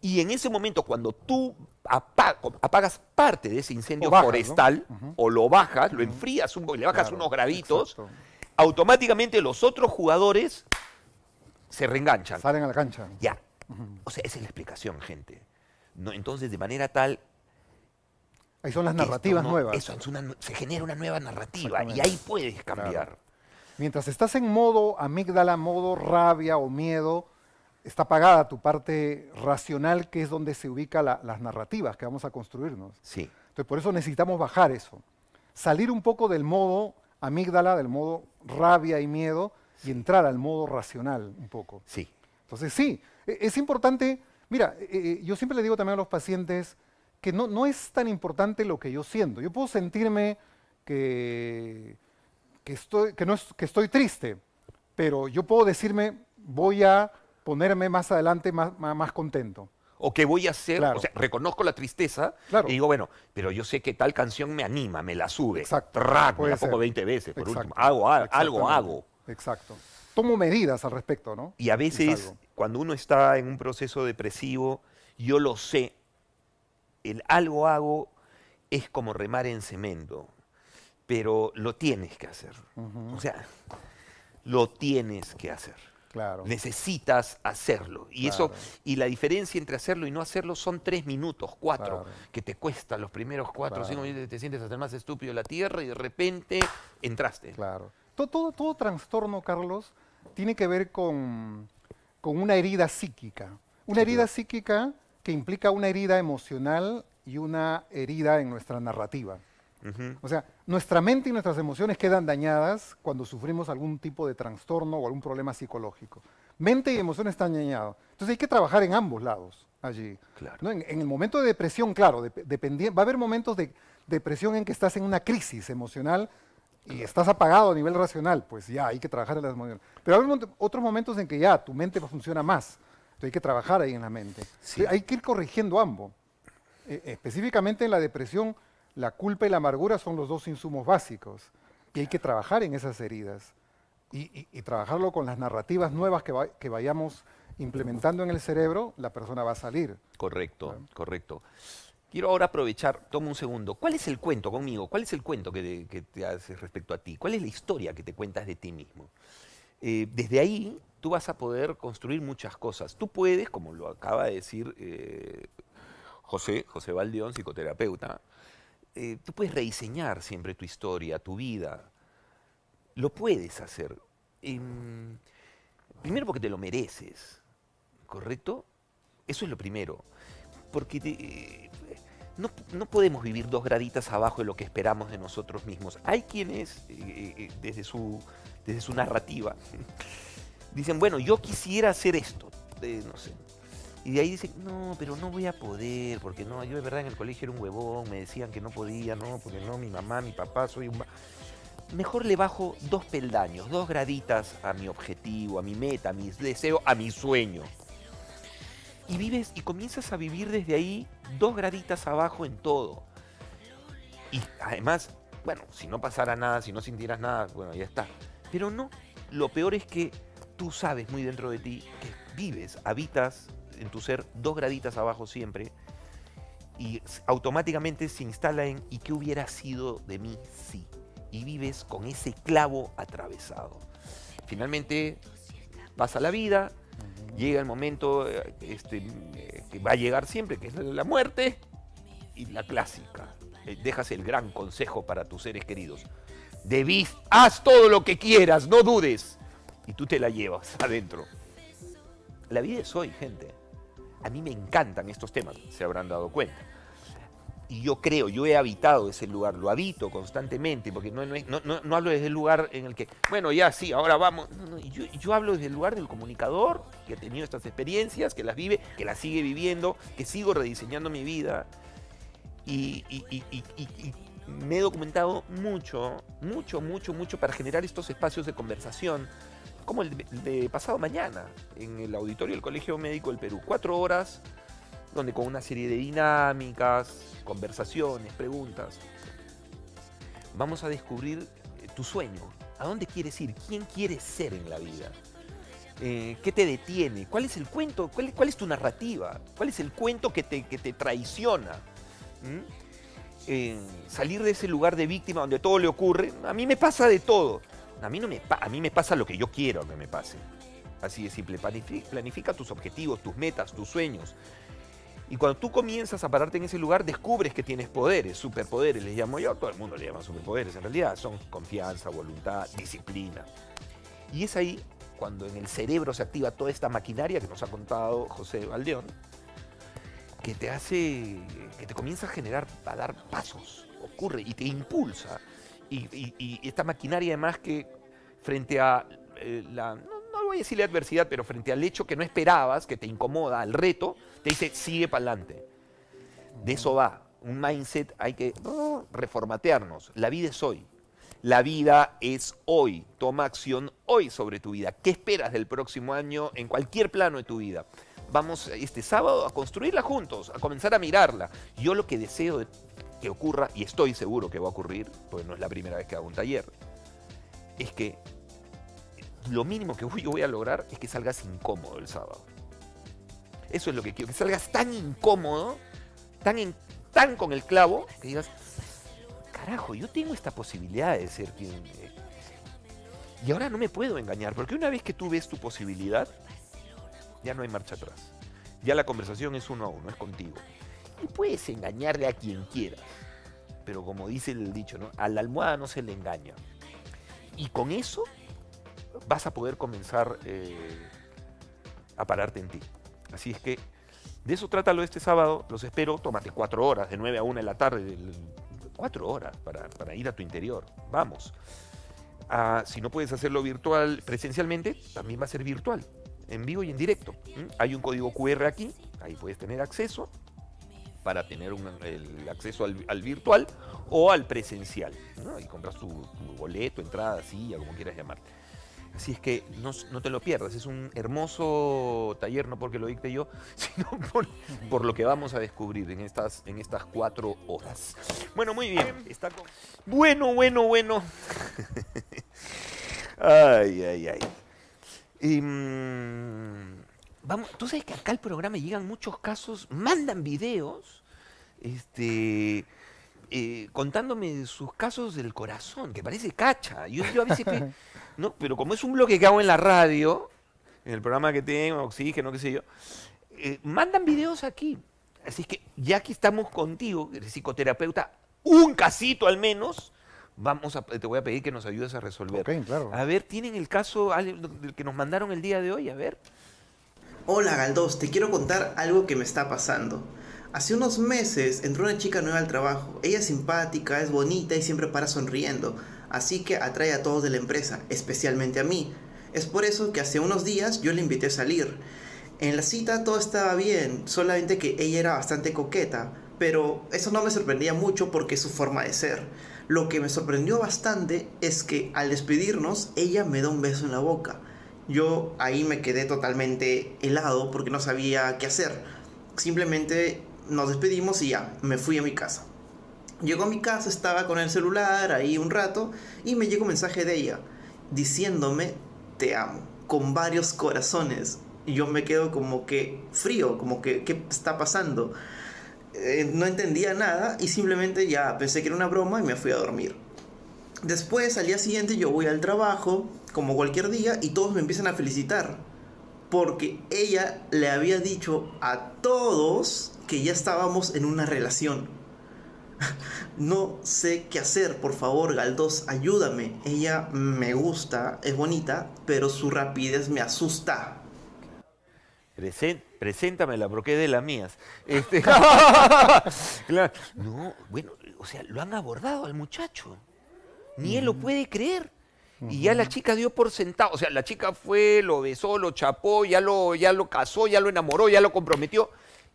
S1: Y en ese momento, cuando tú apa- apagas parte de ese incendio forestal, o lo bajas, lo enfrías un le bajas
S2: Claro,
S1: unos graditos,
S2: exacto.
S1: automáticamente los otros jugadores se reenganchan.
S2: Salen a la cancha.
S1: Ya. O sea, esa es la explicación, gente. No, entonces, de manera tal.
S2: Ahí son las narrativas
S1: no-
S2: nuevas.
S1: Eso, es una se genera una nueva narrativa y ahí puedes cambiar.
S2: Mientras estás en modo amígdala, modo rabia o miedo, está apagada tu parte racional, que es donde se ubican las narrativas que vamos a construirnos.
S1: Sí.
S2: Entonces, por eso necesitamos bajar eso. Salir un poco del modo amígdala, del modo rabia y miedo, y entrar al modo racional un poco.
S1: Sí.
S2: Entonces, sí, e- es importante, mira, eh, eh, yo siempre le digo también a los pacientes que no, no es tan importante lo que yo siento. Yo puedo sentirme que, que, estoy, que, no es- que estoy triste, pero yo puedo decirme, voy a ponerme más adelante más, más, más contento.
S1: O que voy a hacer,
S2: Claro.
S1: o sea, reconozco la tristeza
S2: Claro.
S1: y digo, bueno, pero yo sé que tal canción me anima, me la sube.
S2: Exacto,
S1: Trac, me la pongo
S2: ser.
S1: 20 veces, por
S2: Exacto,
S1: último. Hago, a- algo hago.
S2: Exacto. Tomo medidas al respecto, ¿no?
S1: Y a veces, cuando uno está en un proceso depresivo, yo lo sé, el algo hago es como remar en cemento, pero lo tienes que hacer. O sea, lo tienes que hacer.
S2: Claro.
S1: Necesitas hacerlo. Y eso, y la diferencia entre hacerlo y no hacerlo son tres minutos, cuatro,
S2: Claro.
S1: que te cuesta los primeros cuatro o cinco minutos, te sientes hasta el más estúpido de la tierra y de repente entraste.
S2: Claro. Todo, todo, todo trastorno, Carlos, tiene que ver con, con una herida psíquica. Una herida psíquica que implica una herida emocional y una herida en nuestra narrativa.
S1: Ujú.
S2: O sea, nuestra mente y nuestras emociones quedan dañadas cuando sufrimos algún tipo de trastorno o algún problema psicológico. Mente y emociones están dañadas. Entonces hay que trabajar en ambos lados allí.
S1: Claro.
S2: ¿no? En, en el momento de depresión, claro, dependi- va a haber momentos de depresión en que estás en una crisis emocional y estás apagado a nivel racional, pues ya hay que trabajar en las emociones. Pero hay otros momentos en que ya tu mente funciona más. Entonces hay que trabajar ahí en la mente.
S1: Sí.
S2: Hay que ir corrigiendo ambos. Eh, específicamente en la depresión, la culpa y la amargura son los dos insumos básicos. Y hay que trabajar en esas heridas. Y, y- y trabajarlo con las narrativas nuevas que, va- que vayamos implementando en el cerebro, la persona va a salir.
S1: Correcto, correcto. Quiero ahora aprovechar, toma un segundo. ¿Cuál es el cuento conmigo? ¿Cuál es el cuento que te, que te haces respecto a ti? ¿Cuál es la historia que te cuentas de ti mismo? Eh, desde ahí tú vas a poder construir muchas cosas. Tú puedes, como lo acaba de decir eh, José, José Valdeón, psicoterapeuta, eh, tú puedes rediseñar siempre tu historia, tu vida. Lo puedes hacer. Em, primero porque te lo mereces, ¿correcto? Eso es lo primero. Porque eh, no, no podemos vivir dos graditas abajo de lo que esperamos de nosotros mismos. Hay quienes, eh, desde, su, desde su narrativa, dicen, bueno, yo quisiera hacer esto, no sé. Y de ahí dicen, no, pero no voy a poder, porque no, yo de verdad en el colegio era un huevón, me decían que no podía, no, porque no, mi mamá, mi papá, soy un... va-". Mejor le bajo dos peldaños, dos graditas a mi objetivo, a mi meta, a mis deseos, a mi sueño. Y vives y comienzas a vivir desde ahí dos graditas abajo en todo. Y además, bueno, si no pasara nada, si no sintieras nada, bueno, ya está. Pero no, lo peor es que tú sabes muy dentro de ti que vives, habitas en tu ser dos graditas abajo siempre y automáticamente se instala en ¿y qué hubiera sido de mí si? Y vives con ese clavo atravesado. Finalmente pasa la vida, llega el momento eh, este, eh, que va a llegar siempre, que es la muerte, y la clásica. eh, dejas el gran consejo para tus seres queridos. Debís, haz todo lo que quieras, no dudes. Y tú te la llevas adentro. La vida es hoy, gente. A mí me encantan estos temas, se habrán dado cuenta. Y yo creo, yo he habitado ese lugar, lo habito constantemente, porque no, no, no, no hablo desde el lugar en el que, bueno, ya sí, ahora vamos. yo, yo hablo desde el lugar del comunicador, que ha tenido estas experiencias, que las vive, que las sigue viviendo, que sigo rediseñando mi vida. y, me he documentado mucho, mucho, mucho, mucho para generar estos espacios de conversación, como el de, pasado mañana, en el auditorio del Colegio Médico del Perú. Cuatro horas, donde con una serie de dinámicas, conversaciones, preguntas, vamos a descubrir eh, tu sueño. ¿A dónde quieres ir? ¿Quién quieres ser en la vida? Eh, ¿Qué te detiene? ¿Cuál es el cuento? ¿Cuál, ¿Cuál, es tu narrativa? ¿Cuál es el cuento que te, que te traiciona? ¿Mm? salir de ese lugar de víctima donde todo le ocurre, a mí me pasa de todo. A mí, no me, a mí me pasa lo que yo quiero que me pase. Así de simple. Planifica, tus objetivos, tus metas, tus sueños. Y cuando tú comienzas a pararte en ese lugar, descubres que tienes poderes, superpoderes, les llamo yo, todo el mundo le llama superpoderes, en realidad son confianza, voluntad, disciplina. Y es ahí cuando en el cerebro se activa toda esta maquinaria que nos ha contado José Valdeón, que te hace, que te comienza a generar, a dar pasos, ocurre y te impulsa. Y, esta maquinaria además que frente a eh, la, no, voy a decirle adversidad, pero frente al hecho que no esperabas, que te incomoda, al reto, te dice, sigue para adelante. De eso va. Un mindset hay que reformatearnos. La vida es hoy. La vida es hoy. Toma acción hoy sobre tu vida. ¿Qué esperas del próximo año en cualquier plano de tu vida? vamos este sábado a construirla juntos, a comenzar a mirarla. Yo lo que deseo que ocurra, y estoy seguro que va a ocurrir, porque no es la primera vez que hago un taller, es que lo mínimo que yo voy a lograr es que salgas incómodo el sábado. Eso es lo que quiero, que salgas tan incómodo, tan, tan con el clavo, que digas, carajo, yo tengo esta posibilidad de ser quien... Eh". Y ahora no me puedo engañar, porque una vez que tú ves tu posibilidad, ya no hay marcha atrás. Ya la conversación es uno a uno, es contigo. Y puedes engañarle a quien quieras. Pero como dice el dicho, ¿no? A la almohada no se le engaña. Y con eso vas a poder comenzar eh, a pararte en ti. Así es que de eso trátalo este sábado. Los espero. Tómate cuatro horas, de 9 a 1 de la tarde. Cuatro horas para, ir a tu interior. Vamos. Ah, si no puedes hacerlo virtual presencialmente, también va a ser virtual en vivo y en directo. Hay un código QR aquí, ahí puedes tener acceso para tener el acceso al, virtual o al presencial. Y compras tu, boleto, entrada, silla, como quieras llamar. Así es que no, te lo pierdas, es un hermoso taller, no porque lo dicte yo, sino por, lo que vamos a descubrir en estas, en estas cuatro horas. Bueno, muy bien. Está Bueno, bueno, bueno. ay, ay, ay. Em, vamos, tú sabes que acá al programa llegan muchos casos, mandan videos, este, eh, contándome sus casos del corazón, que parece cacha. Yo, a veces, no, pero como es un bloque que hago en la radio, en el programa que tengo, oxígeno, qué sé yo, eh, mandan videos aquí. Así que ya que estamos contigo, eres psicoterapeuta, un casito al menos, vamos a, te voy a pedir que nos ayudes a resolver. A ver, ¿tienen el caso que nos mandaron el día de hoy? A ver.
S3: Hola Galdós, te quiero contar algo que me está pasando. Hace unos meses entró una chica nueva al trabajo. Ella es simpática, es bonita y siempre para sonriendo. Así que atrae a todos de la empresa, especialmente a mí. Es por eso que hace unos días yo le invité a salir. En la cita todo estaba bien, solamente que ella era bastante coqueta, pero eso no me sorprendía mucho porque es su forma de ser. Lo que me sorprendió bastante es que al despedirnos, ella me da un beso en la boca. Yo ahí me quedé totalmente helado porque no sabía qué hacer. Simplemente nos despedimos y ya, me fui a mi casa. Llegó a mi casa, estaba con el celular ahí un rato y me llegó un mensaje de ella diciéndome te amo, con varios corazones. Yo me quedo como que frío, como que ¿qué está pasando? Eh, no entendía nada y simplemente ya pensé que era una broma y me fui a dormir. Después, al día siguiente, yo voy al trabajo, como cualquier día, y todos me empiezan a felicitar. Porque ella le había dicho a todos que ya estábamos en una relación. No sé qué hacer, por favor, Galdós, ayúdame. Ella me gusta, es bonita, pero su rapidez me asusta.
S1: Presen- preséntamela, porque es de las mías. Este. No, bueno, o sea, lo han abordado al muchacho. Ni él lo puede creer. Y ya la chica dio por sentado. O sea, la chica fue, lo besó, lo chapó, ya lo, ya lo casó, ya lo enamoró, ya lo comprometió.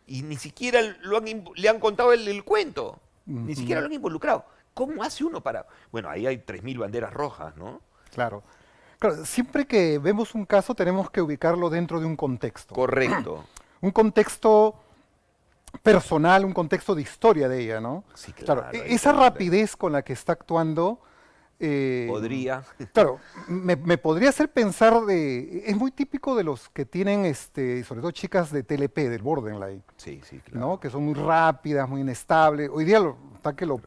S1: Y ni siquiera lo han le han contado el, el cuento. Ni siquiera lo han involucrado. ¿Cómo hace uno para...? Bueno, ahí hay 3.000 banderas rojas, ¿no?
S2: Claro. Claro, siempre que vemos un caso tenemos que ubicarlo dentro de un contexto.
S1: Correcto.
S2: un contexto personal, un contexto de historia de ella, ¿no?
S1: Sí, claro,
S2: e-
S1: hay
S2: esa rapidez con la que está actuando. Eh,
S1: Podría...
S2: Claro, me, me podría hacer pensar de. Es muy típico de los que tienen, este, sobre todo chicas de TLP, del borderline,
S1: Sí, sí, claro.
S2: ¿no? Que son muy rápidas, muy inestables. Hoy día lo, está que lo,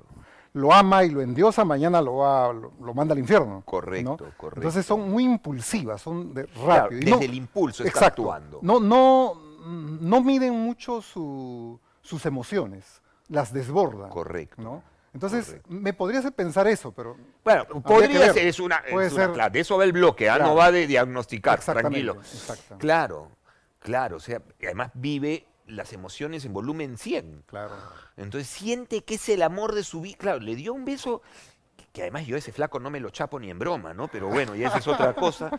S2: lo ama y lo endiosa, mañana lo, va, lo, lo manda al infierno. ¿no?
S1: Correcto, correcto.
S2: Entonces son muy impulsivas, son de rápido.
S1: desde el impulso está
S2: Exacto.
S1: actuando.
S2: No, no, no miden mucho su- sus emociones, las desbordan.
S1: Correcto.
S2: ¿no? Entonces,
S1: correcto.
S2: me podría hacer pensar eso, pero
S1: Bueno, podría ser, es una, es
S2: Puede
S1: una
S2: ser-
S1: clase, de eso va el bloque, ¿ah? no
S2: Claro.
S1: va de diagnosticar, tranquilo.
S2: exacto.
S1: Claro, claro, o sea, además vive las emociones en volumen 100.
S2: claro.
S1: Entonces siente que es el amor de su vida. Claro, le dio un beso que- además yo ese flaco no me lo chapo ni en broma, ¿no? Pero bueno, ya esa es otra cosa.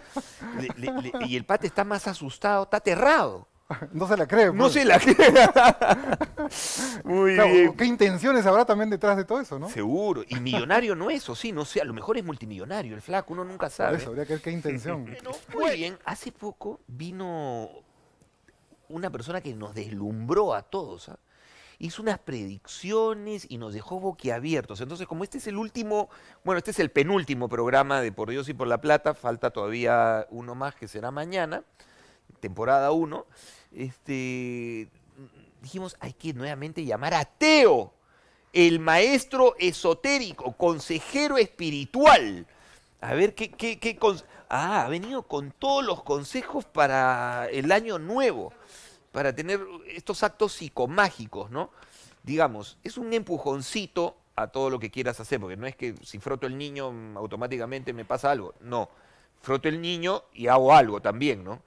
S1: Le- le- le- y el pate está más asustado, está aterrado.
S2: No se la cree.
S1: No
S2: pues.
S1: se la Muy
S2: Claro,
S1: bien.
S2: ¿Qué intenciones habrá también detrás de todo eso, no?
S1: Seguro. Y millonario no es, o sí, no sé, a lo mejor es multimillonario el flaco, uno nunca
S2: Por
S1: sabe.
S2: eso, habría que ver qué intención.
S1: Bueno, muy bien. Hace poco vino una persona que nos deslumbró a todos. ¿ah? Hizo unas predicciones y nos dejó boquiabiertos. Entonces, como este es el último, bueno, este es el penúltimo programa de Por Dios y por la Plata, falta todavía uno más que será mañana, temporada 1. Este, dijimos, hay que nuevamente llamar a Teo, el maestro esotérico, consejero espiritual. A ver, ¿qué, qué, qué Ah, ha venido con todos los consejos para el año nuevo, para tener estos actos psicomágicos, ¿no? Digamos, es un empujoncito a todo lo que quieras hacer, porque no es que si froto el niño automáticamente me pasa algo, no. Froto el niño y hago algo también, ¿no?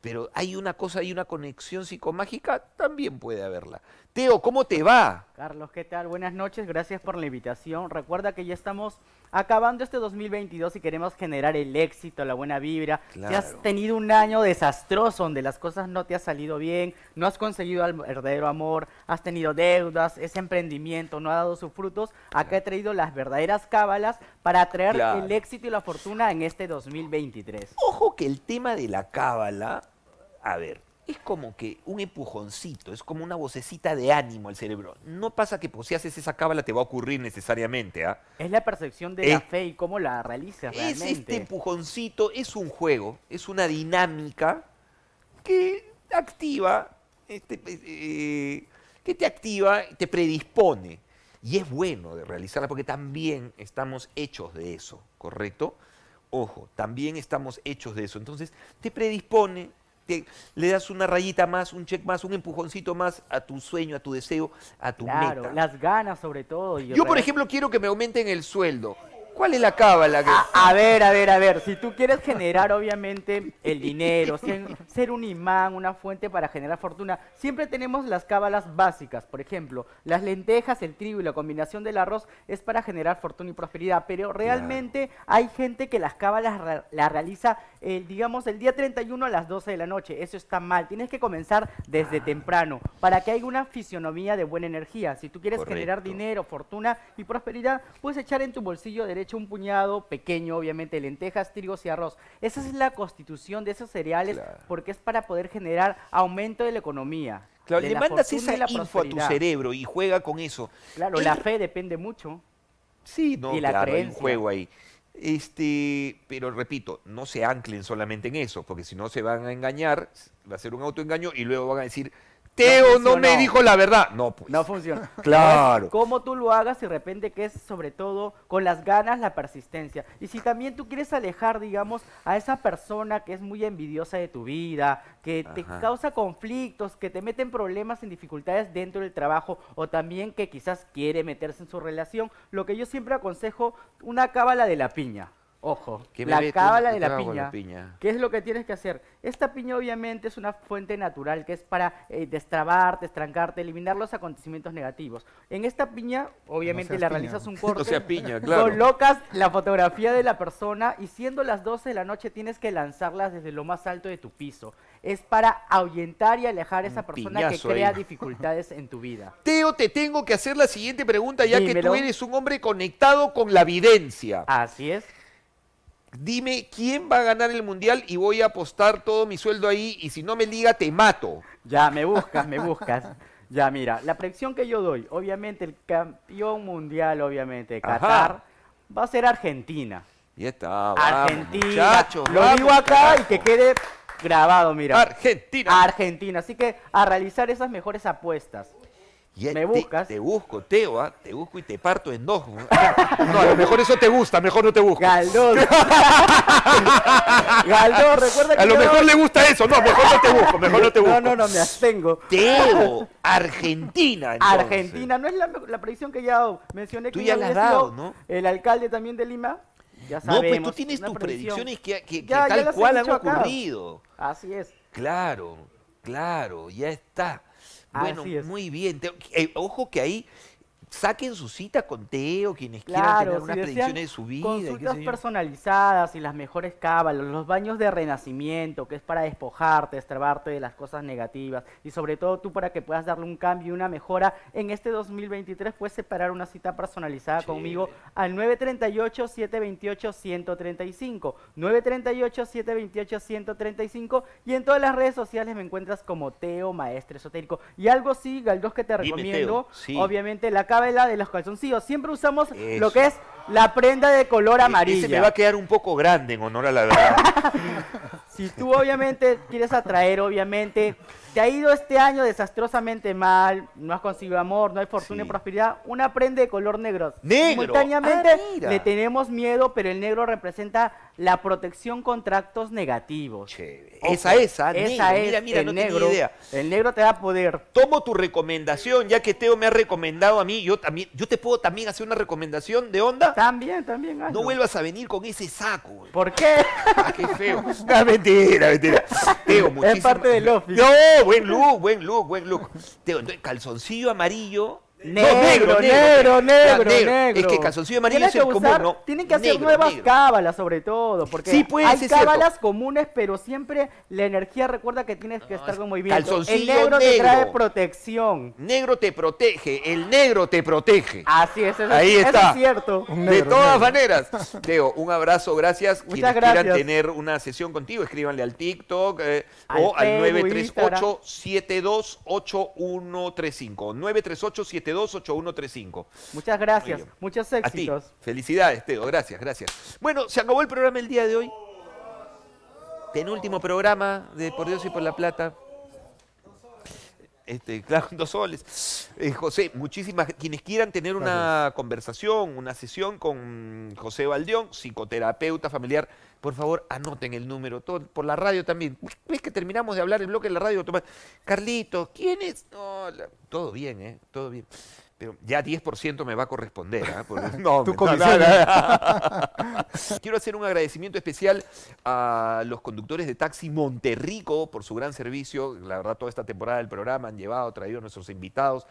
S1: Pero hay una cosa, hay una conexión psicomágica, también puede haberla. Teo, ¿cómo te va?
S4: Carlos, ¿qué tal? Buenas noches, gracias por la invitación. Recuerda que ya estamos acabando este 2022 y queremos generar el éxito, la buena vibra. Si has
S1: Claro.
S4: tenido un año desastroso donde las cosas no te han salido bien, no has conseguido el verdadero amor, has tenido deudas, ese emprendimiento no ha dado sus frutos, acá he traído las verdaderas cábalas para atraer
S1: Claro.
S4: el éxito y la fortuna en este 2023.
S1: Ojo que el tema de la cábala, a ver, es como que un empujoncito, es como una vocecita de ánimo al cerebro. No pasa que pues, si haces esa cábala te va a ocurrir necesariamente, ¿ah?
S4: Es la percepción de la
S1: Es-
S4: fe y cómo la realizas
S1: Es
S4: realmente.
S1: este empujoncito, es un juego, es una dinámica que activa, este, eh, que te activa, te predispone. Y es bueno de realizarla porque también estamos hechos de eso, ¿correcto? Ojo, también estamos hechos de eso. Entonces, te predispone, te- le das una rayita más, un check más, un empujoncito más a tu sueño, a tu deseo, a tu
S4: Claro,
S1: meta.
S4: las ganas sobre todo. y
S1: Yo, por ejemplo, quiero que me aumenten el sueldo. ¿Cuál es la cábala? que-
S4: A ver, a ver, a ver, si tú quieres generar obviamente el dinero, ser, ser un imán, una fuente para generar fortuna, siempre tenemos las cábalas básicas. Por ejemplo, las lentejas, el trigo y la combinación del arroz es para generar fortuna y prosperidad, pero realmente hay gente que las cábalas ra- las realiza, eh, digamos, el día 31 a las 12 de la noche. Eso está mal, tienes que comenzar desde temprano para que haya una fisionomía de buena energía. Si tú quieres generar dinero, fortuna y prosperidad, puedes echar en tu bolsillo derecho un puñado pequeño, obviamente, lentejas, trigos y arroz. Esa es la constitución de esos cereales
S1: Claro.
S4: porque es para poder generar aumento de la economía.
S1: Claro, le mandas esa
S4: la
S1: info a tu cerebro y juega con eso.
S4: Claro, la fe depende mucho.
S1: Sí, no,
S4: y la
S1: claro, hay un
S4: creencia.
S1: juego ahí. Este, pero repito, no se anclen solamente en eso, porque si no se van a engañar, va a ser un autoengaño y luego van a decir, Teo no, me dijo la verdad. No, pues.
S4: No funciona.
S1: Claro.
S4: No es Cómo tú lo hagas y de repente que es sobre todo con las ganas, la persistencia. Y si también tú quieres alejar, digamos, a esa persona que es muy envidiosa de tu vida, que te causa conflictos, que te meten problemas en dificultades dentro del trabajo o también que quizás quiere meterse en su relación, lo que yo siempre aconsejo, una cábala de la piña. Ojo,
S1: ¿Qué me
S4: la cábala
S1: ¿Qué
S4: de la piña.
S1: la piña?
S4: ¿Qué es lo que tienes que hacer? Esta piña obviamente es una fuente natural que es para eh, destrabar, destrancarte, eliminar los acontecimientos negativos. En esta piña, obviamente,
S2: seas
S4: le realizas un corte.
S1: No sea piña, claro.
S4: Colocas la fotografía de la persona y siendo las 12 de la noche tienes que lanzarlas desde lo más alto de tu piso. Es para ahuyentar y alejar a esa persona que
S1: piñazo ahí.
S4: crea dificultades en tu vida.
S1: Teo, te tengo que hacer la siguiente pregunta, ya que tú eres un hombre conectado con la videncia.
S4: Así es.
S1: Dime quién va a ganar el mundial y voy a apostar todo mi sueldo ahí y si no me liga te mato.
S4: Ya, me buscas, me buscas. Ya, mira, la predicción que yo doy, obviamente el campeón mundial, obviamente, de
S1: Ajá.
S4: Qatar, va a ser Argentina.
S1: Ya está, vamos,
S4: Argentina.
S1: muchachos,
S4: Lo
S1: vamos,
S4: digo acá y que quede grabado, mira.
S1: Argentina.
S4: Argentina. Así que a realizar esas mejores apuestas.
S1: Ya
S4: me
S1: te-
S4: buscas.
S1: Te, busco, Teo, ¿ah? te busco y te parto en dos. No, a lo mejor eso te gusta, mejor no te busco.
S4: Galdós. Galdós, recuerda que
S1: A lo
S4: yo-
S1: mejor le gusta eso, no, mejor no te busco, mejor no te busco.
S4: No, no, no, me abstengo.
S1: Teo, Argentina. entonces.
S4: Argentina, no es la, la predicción que ya mencioné
S1: Tú
S4: que
S1: ya la has dado, ¿no?
S4: El alcalde también de Lima. Ya
S1: No,
S4: sabemos.
S1: pues tú tienes tus
S4: predicción.
S1: predicciones que, que- que
S4: Ya, ya
S1: tal
S4: he
S1: cual han
S4: acá.
S1: ocurrido.
S4: Así es.
S1: Claro, claro, ya está. Bueno, muy bien. Teo. Eh, ojo que ahí saquen su cita con Teo, quienes quieran
S4: Claro,
S1: tener
S4: si
S1: unas predicciones de su vida. y
S4: Consultas
S1: yo.
S4: personalizadas y las mejores cábalas, los baños de renacimiento, que es para despojarte, destrabarte de las cosas negativas y sobre todo tú para que puedas darle un cambio y una mejora en este 2023 puedes separar una cita personalizada conmigo al 938-728-135, 938-728-135 y en todas las redes sociales me encuentras como Teo Maestre Esotérico. Y algo sí, Galdos, que te
S1: Dime,
S4: recomiendo,
S1: sí.
S4: obviamente la cábala de los calzoncillos. Siempre usamos lo que es la prenda de color amarilla.
S1: Ese me va a quedar un poco grande en honor a la verdad.
S4: Si tú obviamente quieres atraer, obviamente, te ha ido este año desastrosamente mal, no has conseguido amor, no hay fortuna y
S1: Sí.
S4: prosperidad, una prenda de color negro.
S1: Negro.
S4: Simultáneamente
S1: Ah,
S4: le tenemos miedo, pero el negro representa la protección contra actos negativos.
S1: Chévere. Esa es, ah,
S4: esa
S1: negro.
S4: es
S1: Mira, mira,
S4: el
S1: no tenía
S4: negro.
S1: idea.
S4: El negro te da poder.
S1: Tomo tu recomendación, ya que Teo me ha recomendado a mí, yo también, yo te puedo también hacer una recomendación de onda.
S4: También, también. hazlo.
S1: No vuelvas a venir con ese saco. güey.
S4: ¿Por qué?
S1: Ah, qué feo. Mentira, mentira. Teo, muchísimas...
S4: parte del office.
S1: No, buen look, buen look, buen look. Teo, entonces, calzoncillo amarillo.
S4: Negro, negro,
S1: negro,
S4: negro,
S1: Es que calzoncillo amarillo es el común, ¿no?
S4: Tienen que hacer nuevas cábalas, sobre todo, porque
S1: pues,
S4: hay cábalas comunes, pero siempre la energía recuerda que tienes que estar con movimiento. El negro te trae protección.
S1: Negro te protege, el negro te protege.
S4: Así es, eso,
S1: Ahí está.
S4: es cierto.
S1: de todas maneras, Teo, un abrazo, gracias.
S4: Muchas
S1: gracias. quieran tener una sesión contigo, escríbanle al TikTok eh, o al
S4: 938
S1: 728135 938 972-8135.
S4: Muchas gracias, muchos éxitos.
S1: Felicidades, Teo, gracias, gracias. Bueno, se acabó el programa el día de hoy. Penúltimo programa de Por Dios y por la Plata. Este, claro, dos soles. Eh, José, muchísimas. Quienes quieran tener una conversación, una sesión con José Valdión, psicoterapeuta familiar, por favor anoten el número. Todo, por la radio también. ¿Ves que terminamos de hablar el bloque de la radio? Toma- Carlito, ¿quién es? No, la- todo bien, ¿eh? Todo bien. Pero ya 10% me va a corresponder. ¿ah? Porque- no,
S2: Tu comisión.
S1: Quiero hacer un agradecimiento especial a los conductores de Taxi Monterrico por su gran servicio. La verdad, toda esta temporada del programa han llevado, traído a nuestros invitados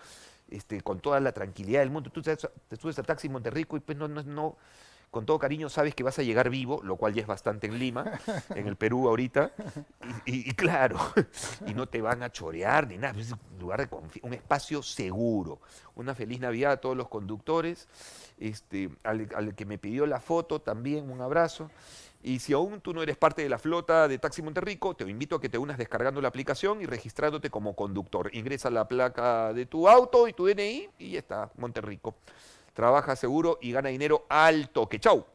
S1: este, con toda la tranquilidad del mundo. Tú te, te subes a Taxi Monterrico y pues no, no, no, con todo cariño sabes que vas a llegar vivo, lo cual ya es bastante en Lima, en el Perú ahorita. Y, claro, y no te van a chorear ni nada. Es un lugar de un espacio seguro. Una feliz Navidad a todos los conductores. Este, al, al que me pidió la foto también un abrazo. Y si aún tú no eres parte de la flota de Taxi Monterrico, te invito a que te unas descargando la aplicación y registrándote como conductor. Ingresa la placa de tu auto y tu DNI y ya está, Monterrico. Trabaja seguro y gana dinero al toque. Chau.